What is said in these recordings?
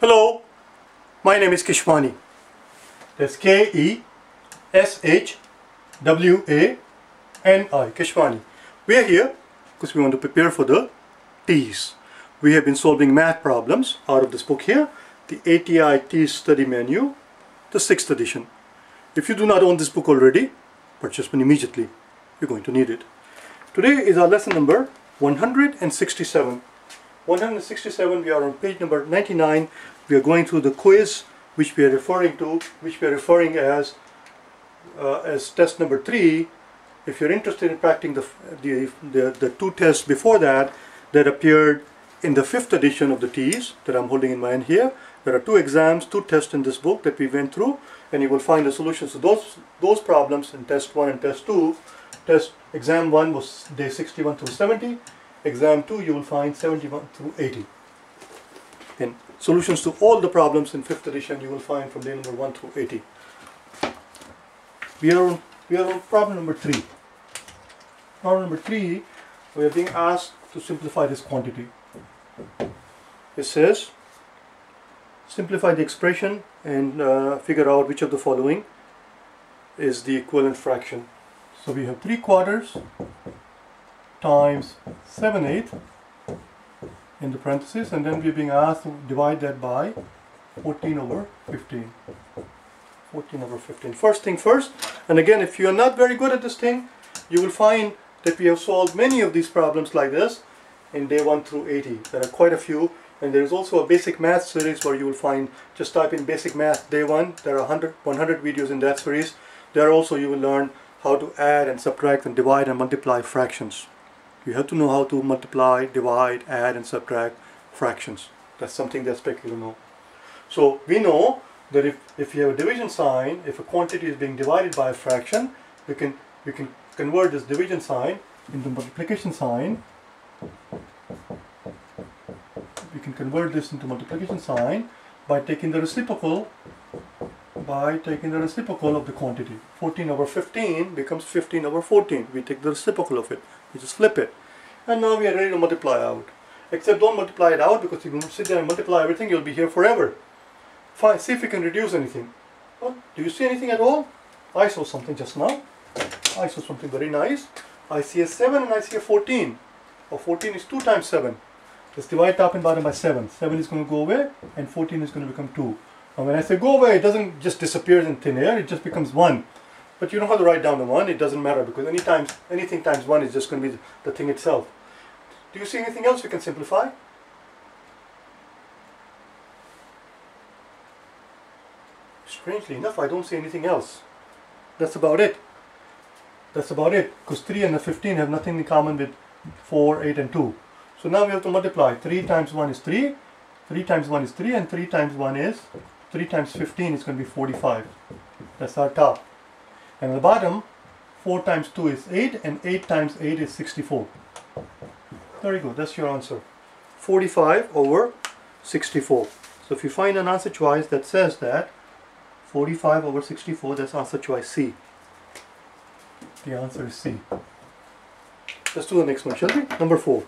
Hello, my name is Keshwani. That's K-E-S-H-W-A-N-I, Keshwani. We are here because we want to prepare for the TEAS. We have been solving math problems out of this book here, the ATI TEAS Study Manual, the 6th edition. If you do not own this book already, purchase one immediately. You're going to need it. Today is our lesson number 167. 167, we are on page number 99. We are going through the quiz which we are referring to, which we are referring as uh, as test number 3. If you're interested in practicing the, the, the, the two tests before that, that appeared in the fifth edition of the TEAS that I'm holding in my hand here. There are two exams, two tests in this book that we went through, and you will find the solutions to those, those problems in test 1 and test 2. Test exam 1 was day 61 through 70, exam 2 you will find 71 through 80 and solutions to all the problems in 5th edition you will find from day number 1 through 80 we are on, we are on problem number 3 problem number 3 we are being asked to simplify this quantity. It says simplify the expression and uh, figure out which of the following is the equivalent fraction. So we have 3 quarters times 7 8 in the parentheses and then we're being asked to divide that by 14 over 15 14 over 15 first thing first and again if you're not very good at this thing you will find that we have solved many of these problems like this in day 1 through 80 there are quite a few and there is also a basic math series where you will find just type in basic math day 1 there are 100 100 videos in that series. There also you will learn how to add and subtract and divide and multiply fractions you have to know how to multiply, divide, add and subtract fractions. That's something that's to know. So we know that if, if you have a division sign, if a quantity is being divided by a fraction, we can, we can convert this division sign into multiplication sign. We can convert this into multiplication sign by taking the reciprocal by taking the reciprocal of the quantity. 14 over 15 becomes 15 over 14. We take the reciprocal of it. We just flip it. And now we are ready to multiply out. Except don't multiply it out because if you sit there and multiply everything, you'll be here forever. Fine, see if we can reduce anything. Well, do you see anything at all? I saw something just now. I saw something very nice. I see a 7 and I see a 14. Or 14 is 2 times 7. Let's divide top and bottom by 7. 7 is going to go away and 14 is going to become 2. And when I say go away, it doesn't just disappear in thin air, it just becomes 1. But you don't have to write down the 1, it doesn't matter because any times, anything times 1 is just going to be the thing itself. Do you see anything else we can simplify? Strangely enough, I don't see anything else. That's about it. That's about it, because 3 and the 15 have nothing in common with 4, 8 and 2. So now we have to multiply. 3 times 1 is 3, 3 times 1 is 3 and 3 times 1 is 3 times 15 is going to be 45. That's our top. And the bottom, 4 times 2 is 8 and 8 times 8 is 64. Very good, that's your answer. 45 over 64. So if you find an answer choice that says that, 45 over 64, that's answer choice C. The answer is C. Let's do the next one, shall we? Number 4.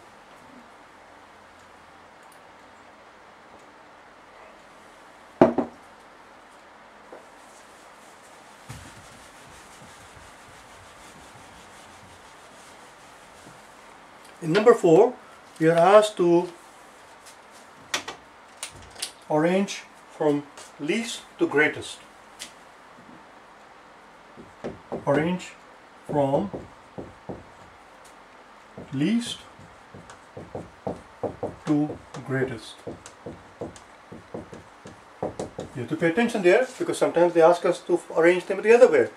In number 4, we are asked to arrange from least to greatest. Arrange from least to greatest. You have to pay attention there because sometimes they ask us to arrange them the other way.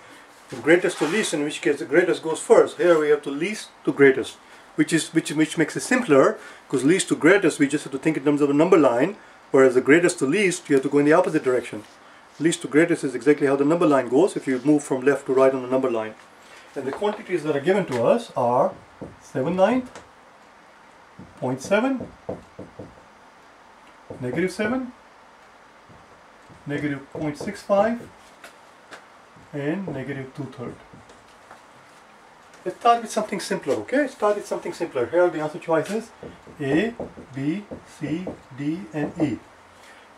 From greatest to least, in which case the greatest goes first. Here we have to least to greatest which is which which makes it simpler because least to greatest we just have to think in terms of a number line whereas the greatest to least you have to go in the opposite direction. Least to greatest is exactly how the number line goes if you move from left to right on the number line. And the quantities that are given to us are 7 9 0.7 negative 7 negative 0.65 and negative 2 thirds Let's start with something simpler, okay? Start with something simpler. Here are the answer choices A, B, C, D, and E.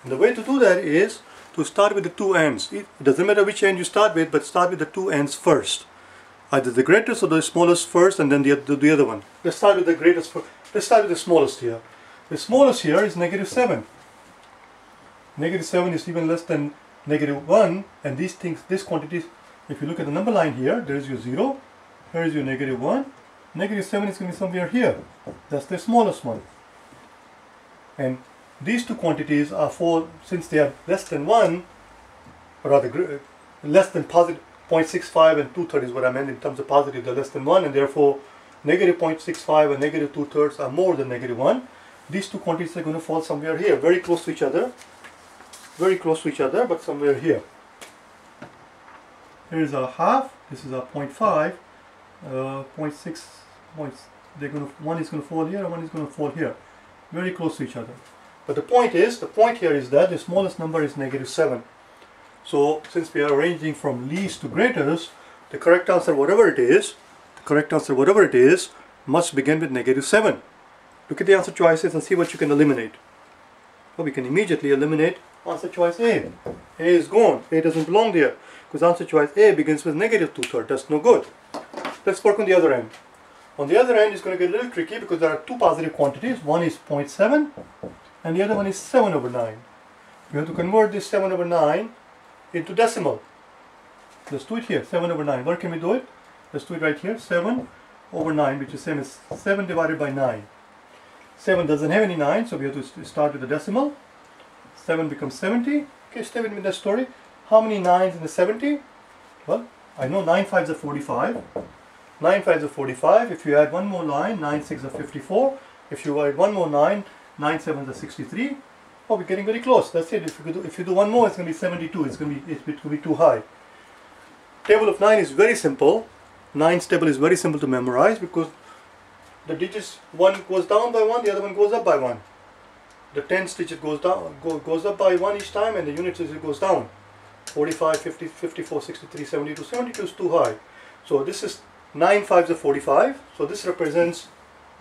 And the way to do that is to start with the two ends. It doesn't matter which end you start with, but start with the two ends first. Either the greatest or the smallest first, and then the, the, the other one. Let's start with the greatest first. Let's start with the smallest here. The smallest here is negative 7. Negative 7 is even less than negative 1, and these things, this quantity, if you look at the number line here, there is your 0, here is your negative 1, negative 7 is going to be somewhere here. That's the smallest one. And these two quantities are for, since they are less than 1, or rather uh, less than positive 0.65 and 2 thirds is what I meant in terms of positive, they're less than 1, and therefore negative 0.65 and negative 2 thirds are more than negative 1. These two quantities are going to fall somewhere here, very close to each other, very close to each other, but somewhere here. Here is a half, this is a 0.5, uh, 0.6 points. They're to, one is to fall here and one is going to fall here. Very close to each other. But the point is, the point here is that the smallest number is negative 7. So since we are arranging from least to greatest, the correct answer, whatever it is, the correct answer, whatever it is, must begin with negative 7. Look at the answer choices and see what you can eliminate. Well, we can immediately eliminate answer choice A. A is gone. A doesn't belong there. Because answer choice A begins with negative 2 thirds. That's no good. Let's work on the other end. On the other end, it's going to get a little tricky because there are two positive quantities. One is 0.7 and the other one is 7 over 9. We have to convert this 7 over 9 into decimal. Let's do it here, 7 over 9. Where can we do it? Let's do it right here, 7 over 9, which is same as 7 divided by 9. 7 doesn't have any 9, so we have to start with the decimal. 7 becomes 70. Okay, stay with me in that story. How many 9s in the 70? Well, I know 9 5s are 45. 9 5s are 45. If you add one more line, 9 6 are 54. If you add one more 9, 9 7s are 63. Oh, we're getting very close. That's it. If you do, if you do one more, it's going to be 72. It's going to be, going to be too high. Table of 9 is very simple. 9's table is very simple to memorize because the digits, one goes down by one, the other one goes up by one. The tens digit goes down, go, goes up by one each time and the unit digit goes down. 45, 50, 54, 63, 72. 72 is too high. So this is 9 fives are 45. So this represents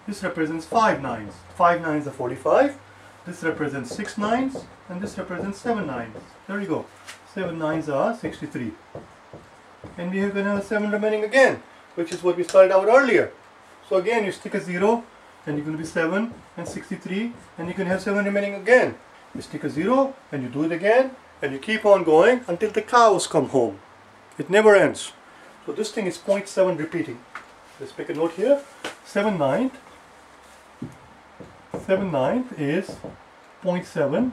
this represents 5 nines. 5 nines are 45. This represents 6 nines and this represents 7 nines. There you go. 7 nines are 63. And we have another 7 remaining again, which is what we started out earlier. So again, you stick a 0 and you're going to be 7 and 63 and you can have 7 remaining again. You stick a 0 and you do it again and you keep on going until the cows come home. It never ends. So this thing is 0.7 repeating. Let's make a note here. 7 ninth 7 ninth is 0.7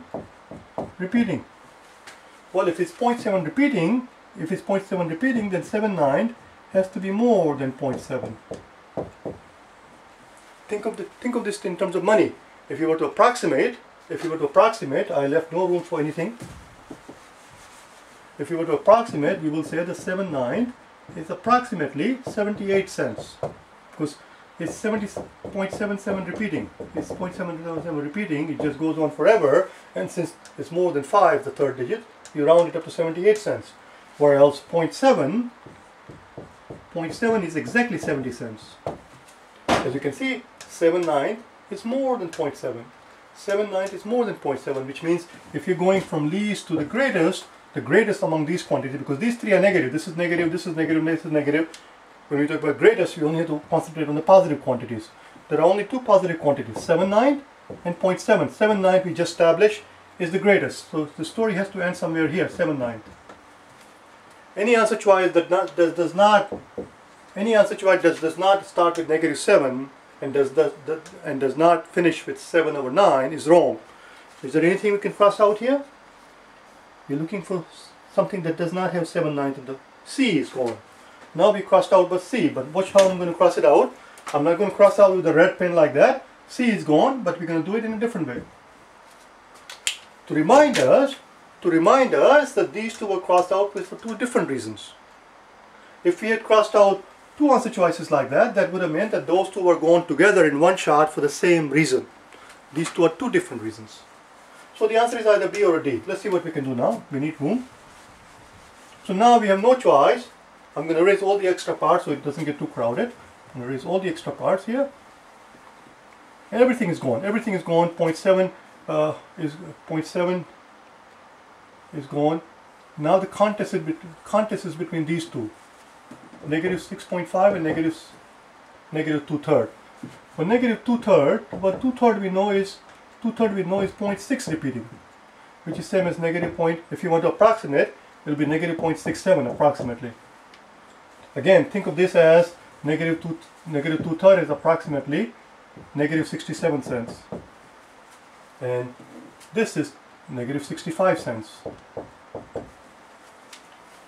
repeating. Well, if it's 0.7 repeating, if it's 0.7 repeating, then 7 ninth has to be more than 0.7. Think of, the, think of this in terms of money. If you were to approximate, if you were to approximate, I left no room for anything. If you were to approximate, we will say the 7 ninth is approximately 78 cents. Because it's 70.77 repeating. It's 0.77 repeating, it just goes on forever, and since it's more than 5, the third digit, you round it up to 78 cents. Whereas 0.7, 0.7 is exactly 70 cents. As you can see, 7.9 is more than 0.7. 7.9 is more than 0.7, which means if you're going from least to the greatest, the greatest among these quantities, because these three are negative, this is negative, this is negative, this is negative, when we talk about greatest, we only have to concentrate on the positive quantities. There are only two positive quantities, 7 9 and 0.7. 7 9 we just established is the greatest. So the story has to end somewhere here, 7 9. Any answer choice that not, does, does not any answer choice does, does not start with negative 7 and does, does, does, and does not finish with 7 over 9 is wrong. Is there anything we can cross out here? You're looking for something that does not have 7 9 and the C is gone. Now we crossed out but C, but watch how I'm going to cross it out. I'm not going to cross out with a red pen like that. C is gone, but we're going to do it in a different way. To remind us, to remind us that these two were crossed out for two different reasons. If we had crossed out two answer choices like that, that would have meant that those two were gone together in one shot for the same reason. These two are two different reasons. So the answer is either B or a D. Let's see what we can do now. We need room. So now we have no choice I'm going to erase all the extra parts so it doesn't get too crowded. I'm going to erase all the extra parts here. And everything is gone. Everything is gone. 0.7 uh, is 0.7 is gone. Now the contest is, contest is between these two. Negative 6.5 and negative 2 third. For negative 2 third, well 2 third we know is 2 third we know is 0.6 repeating, which is same as negative point. If you want to approximate, it will be negative 0.67 approximately. Again, think of this as negative 2 negative 2 third is approximately negative 67 cents. And this is negative 65 cents.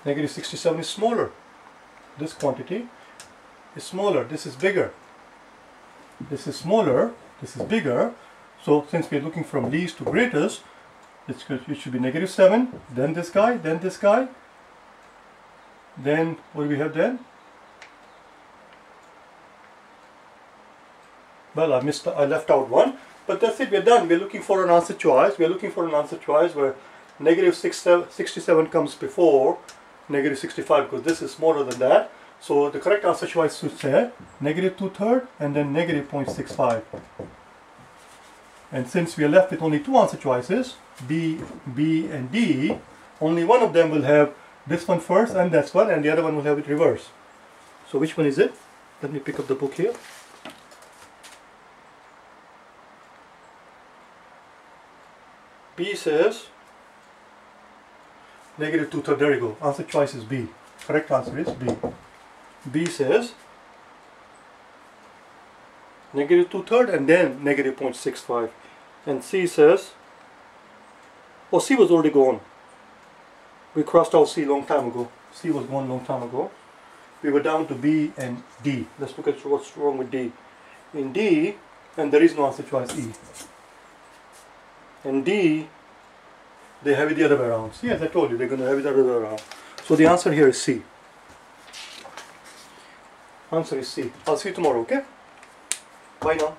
Negative 67 is smaller. This quantity is smaller. This is bigger. This is smaller. This is bigger. So since we're looking from least to greatest. It should be negative 7, then this guy, then this guy. Then what do we have then? Well, I missed. I left out one, but that's it. We're done. We're looking for an answer choice. We're looking for an answer choice where negative 67 comes before negative 65 because this is smaller than that. So the correct answer choice should say negative two third and then negative 0.65. And since we are left with only two answer choices, B, B, and D, only one of them will have this one first and this one, and the other one will have it reverse. So which one is it? Let me pick up the book here. B says negative two third. There you go. Answer choice is B. Correct answer is B. B says negative two third and then negative 0.65. And C says, oh, C was already gone. We crossed out C long time ago. C was gone long time ago. We were down to B and D. Let's look at what's wrong with D. In D, and there is no answer choice E. And D, they have it the other way around. As I told you, they're going to have it the other way around. So the answer here is C. Answer is C. I'll see you tomorrow, okay? Bye now.